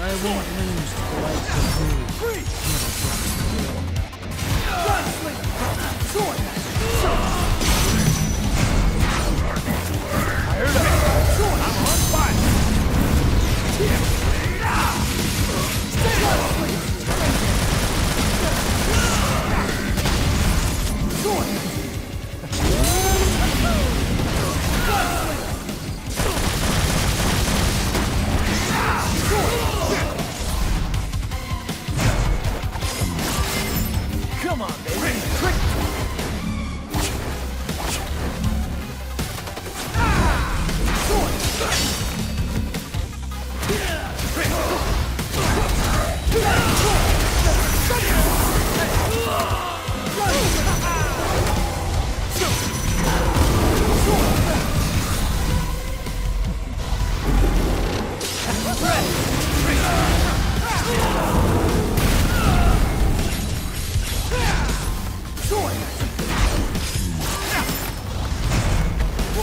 I won't lose to the likes of you. Sword! Come on, baby! Quick!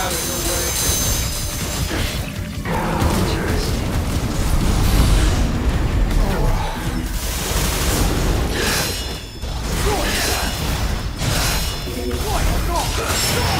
have it your way. Interesting. Oh. Joy. Joy.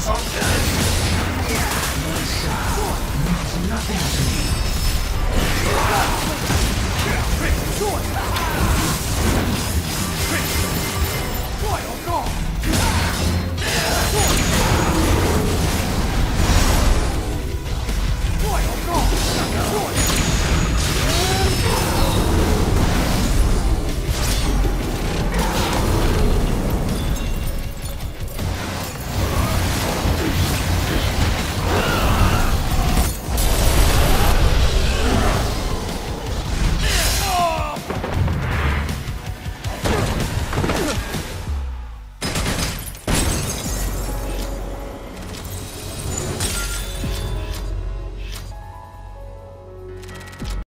something.